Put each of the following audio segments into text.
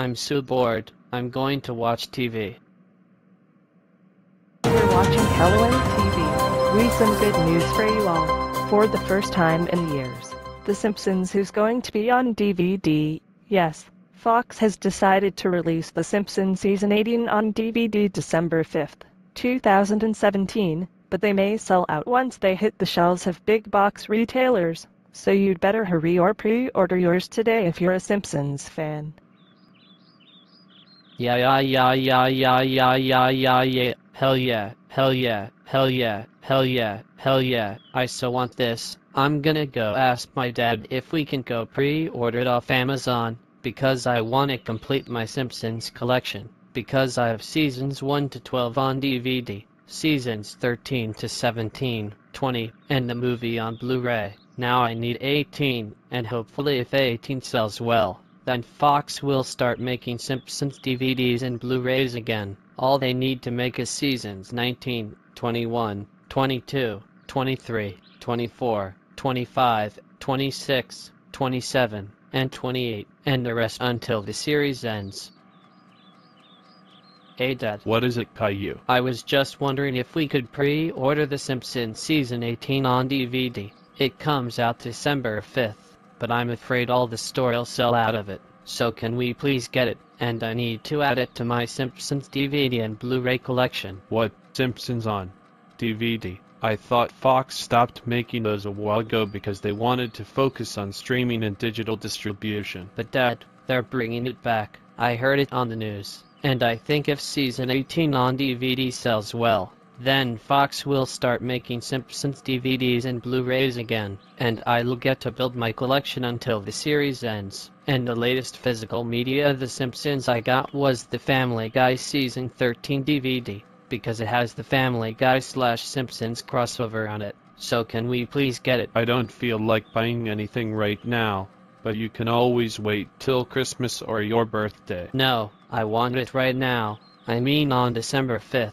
I'm so bored. I'm going to watch TV. You're watching Hello TV. We some good news for you all. For the first time in years, The Simpsons who's going to be on DVD. Yes, Fox has decided to release The Simpsons season 18 on DVD December 5th, 2017, but they may sell out once they hit the shelves of big box retailers. So you'd better hurry or pre-order yours today if you're a Simpsons fan. Yeah, yeah, yeah, yeah, yeah, yeah, yeah, yeah, yeah. Hell yeah, hell yeah, hell yeah, hell yeah, hell yeah. I so want this. I'm gonna go ask my dad if we can go pre-order it off Amazon, because I want to complete my Simpsons collection, because I have seasons 1 to 12 on DVD, seasons 13 to 17, 20, and the movie on Blu-ray. Now I need 18, and hopefully if 18 sells well, then Fox will start making Simpsons DVDs and Blu-rays again. All they need to make is seasons 19, 21, 22, 23, 24, 25, 26, 27, and 28, and the rest until the series ends. Hey Dad. What is it, Caillou? I was just wondering if we could pre-order The Simpsons Season 18 on DVD. It comes out December 5th, but I'm afraid all the store will sell out of it. So can we please get it? And I need to add it to my Simpsons DVD and Blu-ray collection. What? Simpsons on DVD? I thought Fox stopped making those a while ago because they wanted to focus on streaming and digital distribution. But Dad, they're bringing it back. I heard it on the news. And I think if season 18 on DVD sells well, then Fox will start making Simpsons DVDs and Blu-rays again, and I'll get to build my collection until the series ends. And the latest physical media of The Simpsons I got was the Family Guy Season 13 DVD, because it has the Family Guy slash Simpsons crossover on it. So can we please get it? I don't feel like buying anything right now, but you can always wait till Christmas or your birthday. No, I want it right now. I mean on December 5th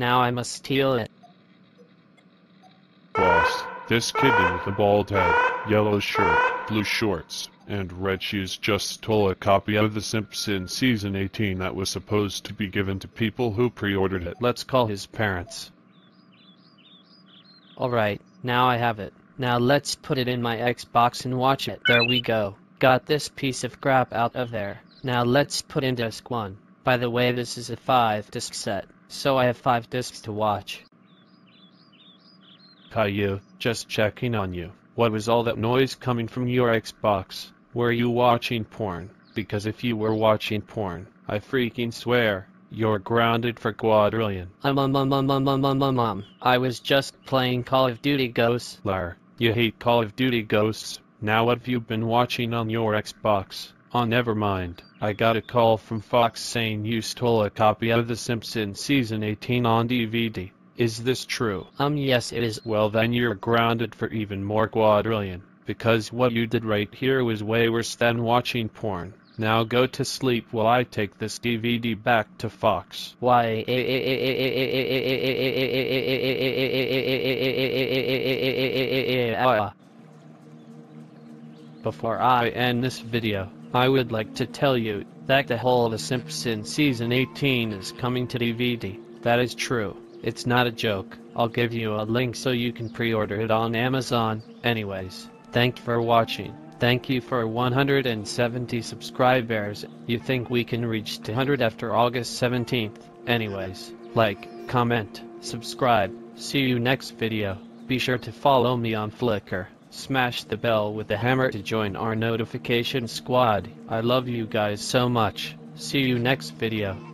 Now I must steal it. Boss, this kid with the bald head, yellow shirt, blue shorts, and red shoes just stole a copy of The Simpsons Season 18 that was supposed to be given to people who pre-ordered it. Let's call his parents. Alright, now I have it. Now let's put it in my Xbox and watch it. There we go. Got this piece of crap out of there. Now let's put in disc 1. By the way, this is a 5 disc set. So I have five discs to watch. Caillou, just checking on you. What was all that noise coming from your Xbox? Were you watching porn? Because if you were watching porn, I freaking swear, you're grounded for quadrillion. Um um um um um um um um um. I was just playing Call of Duty Ghosts. Lar, you hate Call of Duty Ghosts. Now what have you been watching on your Xbox? Oh, never mind. I got a call from Fox saying you stole a copy of The Simpsons Season 18 on DVD. Is this true? Um, yes, it is. Well, then you're grounded for even more quadrillion. Because what you did right here was way worse than watching porn. Now go to sleep while I take this DVD back to Fox. Why? Before I end this video, I would like to tell you that the whole of The Simpsons Season 18 is coming to DVD. That is true. It's not a joke. I'll give you a link so you can pre-order it on Amazon. Anyways, thank you for watching. Thank you for 170 subscribers. You think we can reach 200 after August 17th? Anyways, like, comment, subscribe. See you next video. Be sure to follow me on Flickr. Smash the bell with the hammer to join our notification squad. I love you guys so much. See you next video.